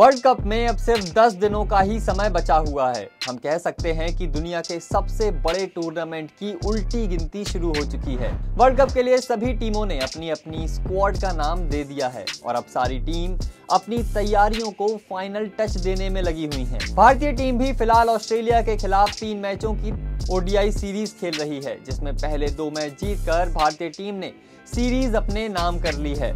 World cup में अब सिर्फ़ 10 दिनों का ही समय बचा हुआ है। हम कह सकते हैं कि दुनिया के सबसे बड़े टूर्नामेंट की उल्टी गिनती शुरू हो चुकी है। वर्ल्ड कप के लिए सभी टीमों ने अपनी अपनी स्क्वाड का नाम दे दिया है और अब सारी टीम अपनी तैयारियों को फाइनल टच देने में लगी हुई है। भारतीय टीम भी फ़िलहाल ऑस्ट्रेलिया के खिलाफ तीन मैचों की ओडीआई सीरीज़ खेल रही है, जिसमें पहले दो मैच जीतकर भारतीय टीम ने सीरीज़ अपने नाम कर ली है।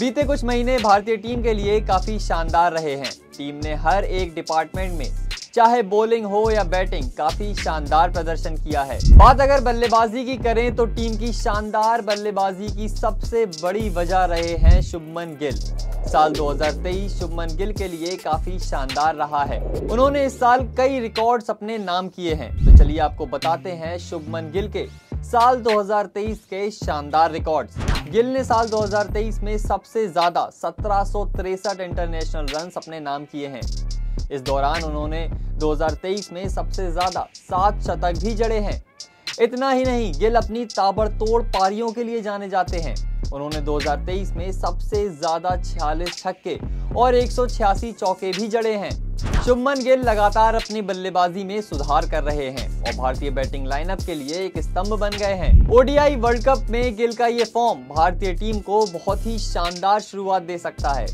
बीते कुछ महीने भारतीय टीम के लिए काफ़ी शानदार रहे हैं। टीम ने हर एक डिपार्टमेंट में, चाहे बॉलिंग हो या बैटिंग काफ़ी शानदार प्रदर्शन किया है। बात अगर बल्लेबाजी की करें तो टीम की शानदार बल्लेबाजी की सबसे बड़ी वजह रहे हैं शुभमन गिल। साल 2023 शुभमन गिल के लिए काफ़ी शानदार रहा है। उन्होंने इस साल कई रिकॉर्ड्स अपने नाम किए हैं। तो चलिए आपको बताते हैं शुभमन गिल के साल 2023 के शानदार रिकॉर्ड्स गिल ने साल 2023 में सबसे ज़्यादा सत्रह इंटरनेशनल रन अपने नाम किए हैं। इस दौरान उन्होंने 2023 में सबसे ज़्यादा सात शतक भी जड़े हैं। इतना ही नहीं, गिल अपनी ताबड़तोड़ पारियों के लिए जाने जाते हैं। उन्होंने 2023 में सबसे ज़्यादा छियालीस छक्के और एक सौ छियासी चौके भी जड़े हैं। शुभमन गिल लगातार अपनी बल्लेबाजी में सुधार कर रहे हैं और भारतीय बैटिंग लाइनअप के लिए एक स्तंभ बन गए हैं। ओडीआई वर्ल्ड कप में गिल का ये फॉर्म भारतीय टीम को बहुत ही शानदार शुरुआत दे सकता है।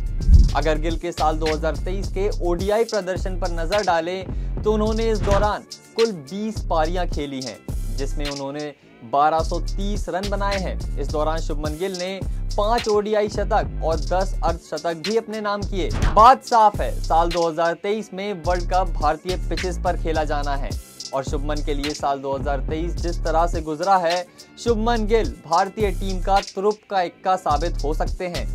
अगर गिल के साल 2023 के ओडीआई प्रदर्शन पर नज़र डालें तो उन्होंने इस दौरान कुल 20 पारियाँ खेली हैं। जिसमें उन्होंने 1230 रन बनाए हैं। इस दौरान शुभमन गिल ने पाँच ओडीआई शतक और 10 अर्धशतक भी अपने नाम किए। बात साफ़ है, साल 2023 में वर्ल्ड कप भारतीय पिचेस पर खेला जाना है और शुभमन के लिए साल 2023 जिस तरह से गुजरा है, शुभमन गिल भारतीय टीम का तुरुप का इक्का साबित हो सकते हैं।